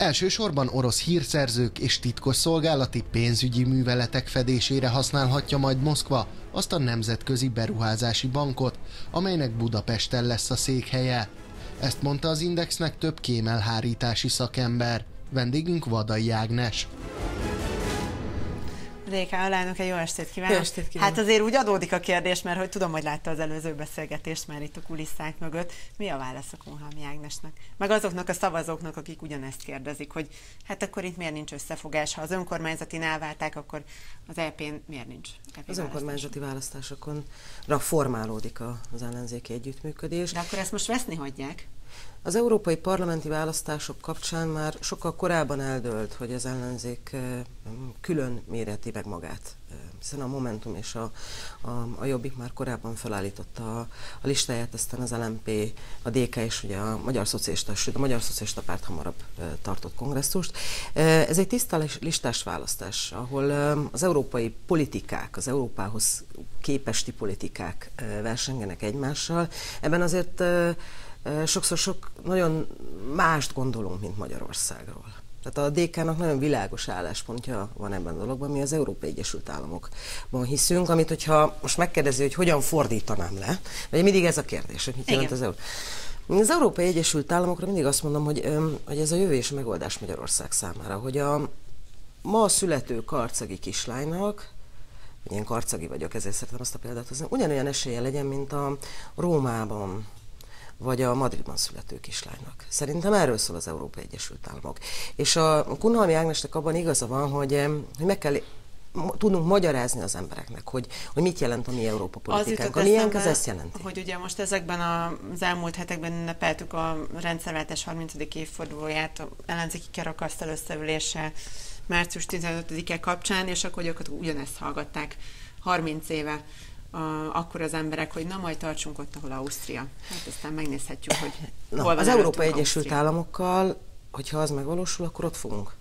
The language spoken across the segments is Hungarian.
Elsősorban orosz hírszerzők és titkos szolgálati pénzügyi műveletek fedésére használhatja majd Moszkva azt a nemzetközi beruházási bankot, amelynek Budapesten lesz a székhelye. Ezt mondta az Indexnek több kémelhárítási szakember. Vendégünk Vadai Ágnes. DK alelnök, egy jó estét kívánok. Jó estét kívánok. Hát azért úgy adódik a kérdés, mert hogy tudom, hogy látta az előző beszélgetést már itt a kulisszák mögött. Mi a válasz a Kunhalmi Ágnesnek? Meg azoknak a szavazóknak, akik ugyanezt kérdezik, hogy hát akkor itt miért nincs összefogás? Ha az önkormányzati válták, akkor az EP-n miért nincs? EP az önkormányzati választásokon formálódik az ellenzéki együttműködés. De akkor ezt most veszni hagyják? Az európai parlamenti választások kapcsán már sokkal korábban eldőlt, hogy az ellenzék külön méreti meg magát, hiszen a Momentum és a, a, a Jobbik már korábban felállította a, a listáját, aztán az LMP, a DK és ugye a Magyar Szocialista, sőt a Magyar Szocialista Párt hamarabb tartott kongresszust. Ez egy tiszta listás választás, ahol az európai politikák, az Európához képesti politikák versengenek egymással. Ebben azért sokszor sok nagyon mást gondolunk, mint Magyarországról. Tehát a DK-nak nagyon világos álláspontja van ebben a dologban, mi az Európai Egyesült Államokban hiszünk, amit hogyha most megkérdezi, hogy hogyan fordítanám le, vagy mindig ez a kérdés, hogy mit Igen. jelent az Euró. Az Európai Egyesült Államokra mindig azt mondom, hogy, hogy ez a jövő és megoldás Magyarország számára, hogy a ma születő karcagi kislánynak, én karcagi vagyok, ezért szeretem azt a példát hozni, ugyanolyan esélye legyen, mint a Rómában, vagy a Madridban születő kislánynak. Szerintem erről szól az Európai Egyesült Államok. És a Kunhalmi Ágnesnek abban igaza van, hogy, hogy meg kell tudnunk magyarázni az embereknek, hogy, hogy mit jelent a mi Európa politikánk. A miénk az ezt jelenti. Hogy ugye most ezekben az elmúlt hetekben ünnepeltük a rendszerváltás 30. évfordulóját, a ellenzéki kerakasztal összeülése március 15-e kapcsán, és akkor őket ugyanezt hallgatták 30 éve a, akkor az emberek, hogy na majd tartsunk ott, ahol Ausztria. Hát aztán megnézhetjük, hogy na, hol van Az Európai Egyesült Ausztria. Államokkal, hogyha az megvalósul, akkor ott fogunk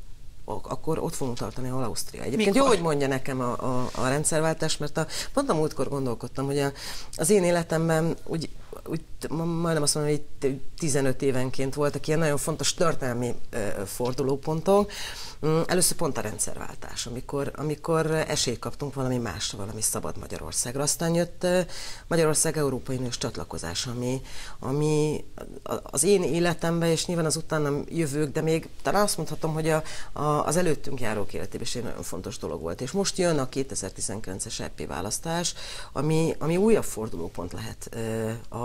akkor ott fogunk tartani, ahol Ausztria. Egyébként Mikor? jó, hogy mondja nekem a, a, a rendszerváltás, mert a, pont a múltkor gondolkodtam, hogy a, az én életemben úgy, úgy majdnem azt mondom, hogy 15 évenként voltak ilyen nagyon fontos történelmi fordulópontok, Mm, először pont a rendszerváltás, amikor, amikor esélyt kaptunk valami másra, valami szabad Magyarországra. Aztán jött Magyarország Európai Uniós csatlakozás, ami, ami az én életemben, és nyilván az utánam jövők, de még talán azt mondhatom, hogy a, a, az előttünk járók életében is egy nagyon fontos dolog volt. És most jön a 2019-es EP választás, ami, ami újabb fordulópont lehet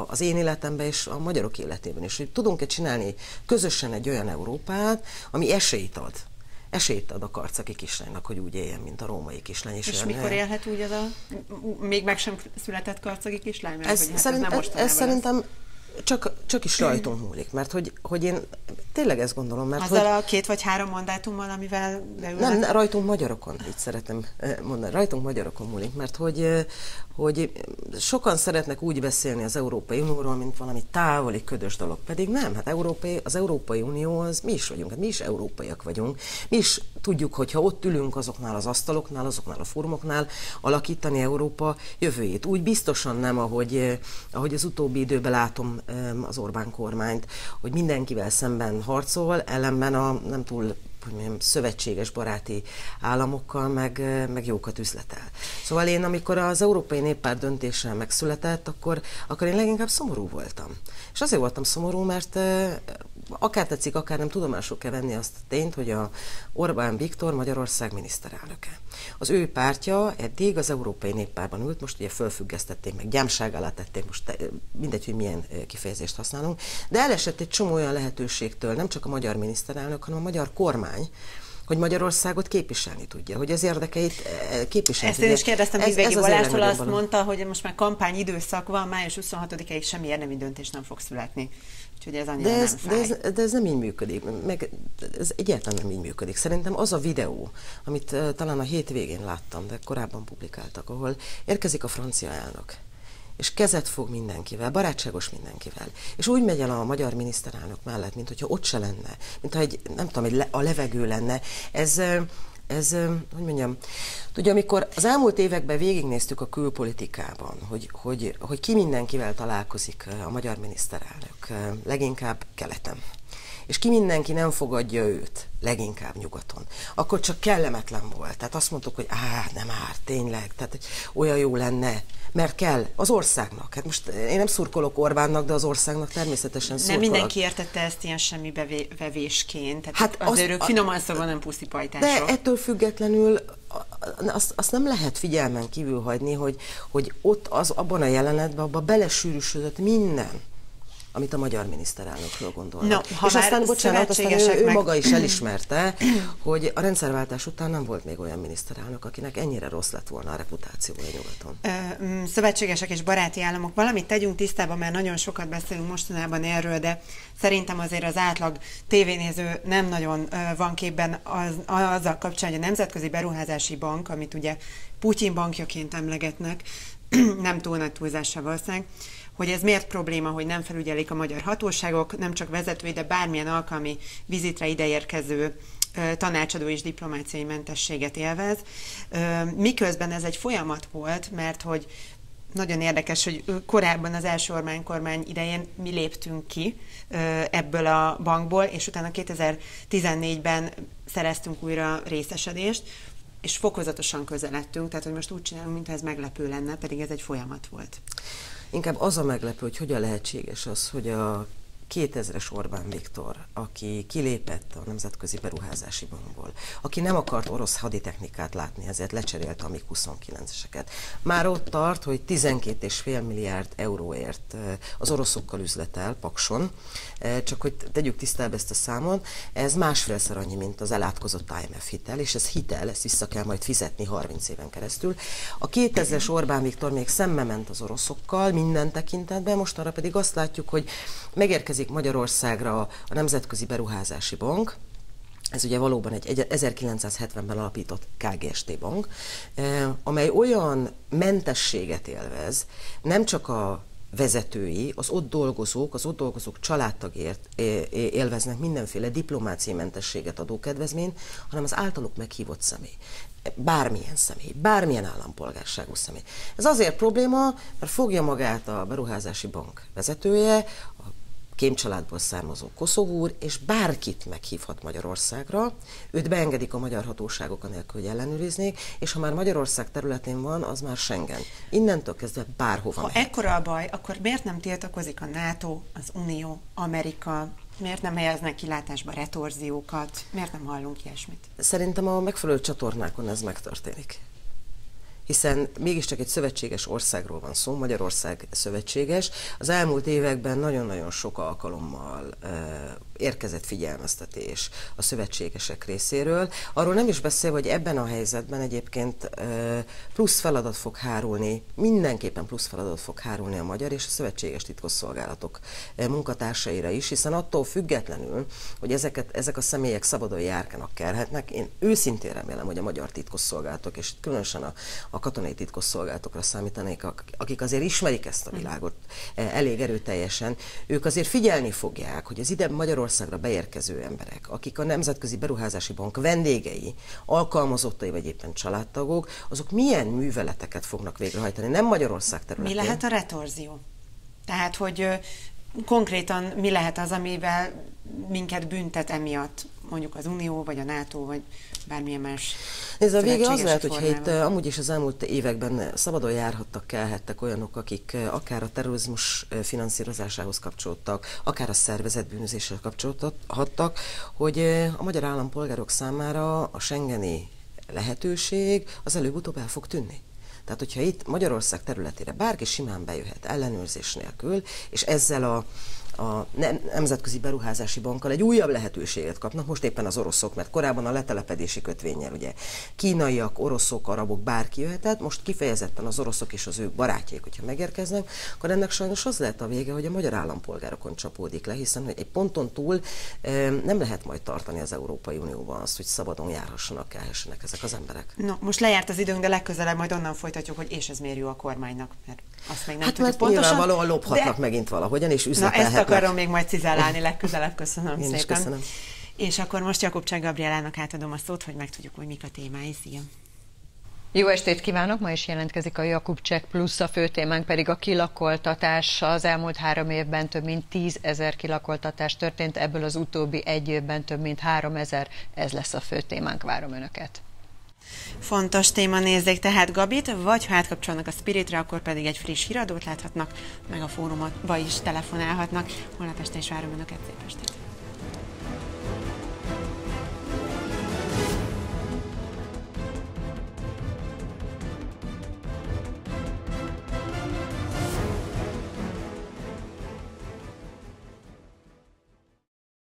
az én életemben és a magyarok életében is. Hogy tudunk-e csinálni közösen egy olyan Európát, ami esélyt ad esélyt ad a karcaki kislánynak, hogy úgy éljen, mint a római kislány. És, és mikor élhet úgy az a még meg sem született karcaki kislány? Mert, ez, hogy hát szerint, ez, ez szerintem csak, csak is rajtunk múlik, mert hogy, hogy én tényleg ezt gondolom. Mert Azzal hogy, a két vagy három mandátummal, amivel beülhet? Nem, rajtunk magyarokon, így szeretem eh, mondani, rajtunk magyarokon múlik, mert hogy, eh, hogy sokan szeretnek úgy beszélni az Európai Unióról, mint valami távoli, ködös dolog, pedig nem, hát Európai, az Európai Unió az mi is vagyunk, hát mi is európaiak vagyunk, mi is tudjuk, hogyha ott ülünk azoknál az asztaloknál, azoknál a formoknál, alakítani Európa jövőjét. Úgy biztosan nem, ahogy, eh, ahogy az utóbbi időben látom az Orbán kormányt, hogy mindenkivel szemben harcol, ellenben a nem túl hogy mondjam, szövetséges baráti államokkal meg, meg jókat üzletel. Szóval én, amikor az Európai Néppárt döntéssel megszületett, akkor, akkor én leginkább szomorú voltam. És azért voltam szomorú, mert akár tetszik, akár nem tudomásul kell venni azt a tényt, hogy a Orbán Viktor Magyarország miniszterelnöke. Az ő pártja eddig az Európai Néppárban ült, most ugye fölfüggesztették, meg gyámság alá tették, most te, mindegy, hogy milyen kifejezést használunk, de elesett egy csomó olyan lehetőségtől, nem csak a magyar miniszterelnök, hanem a magyar kormány, hogy Magyarországot képviselni tudja, hogy az érdekeit képviselni Ezt én is kérdeztem ez, ez Balástól, azt mondta, hogy most már kampány időszak van, május 26-ig semmi érdemi döntés nem fog születni. Úgyhogy ez annyira de ez, nem de, ez, de ez nem így működik, meg ez egyáltalán nem így működik. Szerintem az a videó, amit uh, talán a hétvégén láttam, de korábban publikáltak, ahol érkezik a francia elnök, és kezet fog mindenkivel, barátságos mindenkivel. És úgy megy el a magyar miniszterelnök mellett, mint hogyha ott se lenne, mint ha egy, nem tudom, egy le, a levegő lenne. Ez, ez, hogy mondjam, tudja, amikor az elmúlt években végignéztük a külpolitikában, hogy, hogy, hogy ki mindenkivel találkozik a magyar miniszterelnök, leginkább keleten. És ki mindenki nem fogadja őt, leginkább nyugaton, akkor csak kellemetlen volt. Tehát azt mondtuk, hogy á, nem árt, tényleg, tehát olyan jó lenne, mert kell az országnak. Hát most én nem szurkolok Orbánnak, de az országnak természetesen szurkolok. Nem mindenki értette ezt ilyen semmi bevésként. Tehát hát azért az, ők finoman szóval nem puszi De ettől függetlenül azt, azt nem lehet figyelmen kívül hagyni, hogy, hogy ott az, abban a jelenetben abban belesűrűsödött minden amit a magyar miniszterelnökről gondolnak. No, ha és aztán, bocsánat, aztán ő, ő meg... maga is elismerte, hogy a rendszerváltás után nem volt még olyan miniszterelnök, akinek ennyire rossz lett volna a reputációja nyugaton. Mm, szövetségesek és baráti államok, valamit tegyünk tisztában, mert nagyon sokat beszélünk mostanában erről, de szerintem azért az átlag tévénéző nem nagyon van képben az, azzal kapcsolatban, hogy a Nemzetközi Beruházási Bank, amit ugye Putyin bankjaként emlegetnek, nem túl nagy túlzással valószínűleg, hogy ez miért probléma, hogy nem felügyelik a magyar hatóságok, nem csak vezetői, de bármilyen alkalmi vizitre ideérkező tanácsadó és diplomáciai mentességet élvez. Miközben ez egy folyamat volt, mert hogy nagyon érdekes, hogy korábban az első Orbán kormány idején mi léptünk ki ebből a bankból, és utána 2014-ben szereztünk újra részesedést, és fokozatosan közeledtünk, tehát hogy most úgy csinálunk, mintha ez meglepő lenne, pedig ez egy folyamat volt. Inkább az a meglepő, hogy hogyan lehetséges az, hogy a 2000-es Orbán Viktor, aki kilépett a Nemzetközi Beruházási Bankból, aki nem akart orosz haditechnikát látni, ezért lecserélte a MiG-29-eseket. Már ott tart, hogy 12,5 milliárd euróért az oroszokkal üzletel Pakson, csak hogy tegyük tisztába ezt a számot, ez másfélszer annyi, mint az elátkozott IMF hitel, és ez hitel, ezt vissza kell majd fizetni 30 éven keresztül. A 2000-es Orbán Viktor még szembe ment az oroszokkal minden tekintetben, most arra pedig azt látjuk, hogy megérkezik Magyarországra a Nemzetközi Beruházási Bank, ez ugye valóban egy 1970-ben alapított KGST bank, amely olyan mentességet élvez, nem csak a vezetői, az ott dolgozók, az ott dolgozók családtagért élveznek mindenféle diplomáciai mentességet adó kedvezmény, hanem az általuk meghívott személy. Bármilyen személy, bármilyen állampolgárságú személy. Ez azért probléma, mert fogja magát a beruházási bank vezetője, kémcsaládból származó Koszovúr, és bárkit meghívhat Magyarországra, őt beengedik a magyar hatóságok anélkül, hogy ellenőriznék, és ha már Magyarország területén van, az már Schengen. Innentől kezdve bárhova Ha mehet. ekkora a baj, akkor miért nem tiltakozik a NATO, az Unió, Amerika, Miért nem helyeznek kilátásba retorziókat? Miért nem hallunk ilyesmit? Szerintem a megfelelő csatornákon ez megtörténik hiszen mégiscsak egy szövetséges országról van szó, Magyarország szövetséges. Az elmúlt években nagyon-nagyon sok alkalommal érkezett figyelmeztetés a szövetségesek részéről. Arról nem is beszél, hogy ebben a helyzetben egyébként plusz feladat fog hárulni, mindenképpen plusz feladat fog hárulni a magyar és a szövetséges titkosszolgálatok munkatársaira is, hiszen attól függetlenül, hogy ezeket, ezek a személyek szabadon járkanak kerhetnek, én őszintén remélem, hogy a magyar titkosszolgálatok, és különösen a, a katonai titkosszolgálatokra számítanék, akik azért ismerik ezt a világot elég erőteljesen, ők azért figyelni fogják, hogy az ide Magyarország Magyarországra beérkező emberek, akik a Nemzetközi Beruházási Bank vendégei, alkalmazottai vagy éppen családtagok, azok milyen műveleteket fognak végrehajtani, nem Magyarország területén. Mi lehet a retorzió? Tehát, hogy konkrétan mi lehet az, amivel minket büntet emiatt, mondjuk az Unió, vagy a NATO, vagy bármilyen más Ez a vége az lehet, hogy itt amúgy is az elmúlt években szabadon járhattak, kelhettek olyanok, akik akár a terrorizmus finanszírozásához kapcsolódtak, akár a szervezet bűnözéssel kapcsolódhattak, hogy a magyar állampolgárok számára a Schengeni lehetőség az előbb-utóbb el fog tűnni. Tehát, hogyha itt Magyarország területére bárki simán bejöhet ellenőrzés nélkül, és ezzel a a Nemzetközi Beruházási Bankkal egy újabb lehetőséget kapnak, most éppen az oroszok, mert korábban a letelepedési kötvényel ugye kínaiak, oroszok, arabok, bárki jöhetett, most kifejezetten az oroszok és az ő barátjaik, hogyha megérkeznek, akkor ennek sajnos az lehet a vége, hogy a magyar állampolgárokon csapódik le, hiszen egy ponton túl nem lehet majd tartani az Európai Unióban azt, hogy szabadon járhassanak, elhessenek ezek az emberek. No, most lejárt az időnk, de legközelebb majd onnan folytatjuk, hogy és ez mérjű a kormánynak, mert azt még nem hát tudjuk pontosan. Nyilvánvalóan lophatnak de... megint valahogyan, és üzletelhetnek. Na ezt akarom még majd cizellálni legközelebb, köszönöm Én szépen. Is köszönöm. És akkor most Jakobcsák Gabrielának átadom a szót, hogy megtudjuk, hogy mik a témái. Szia! Jó estét kívánok! Ma is jelentkezik a Jakub Check Plus, a fő témánk pedig a kilakoltatás. Az elmúlt három évben több mint 10 ezer kilakoltatás történt, ebből az utóbbi egy évben több mint 3 ezer. Ez lesz a fő témánk, várom Önöket. Fontos téma nézzék tehát Gabit, vagy ha átkapcsolnak a Spiritre, akkor pedig egy friss híradót láthatnak, meg a fórumba is telefonálhatnak. Holnap este is várom Önöket, szép estét!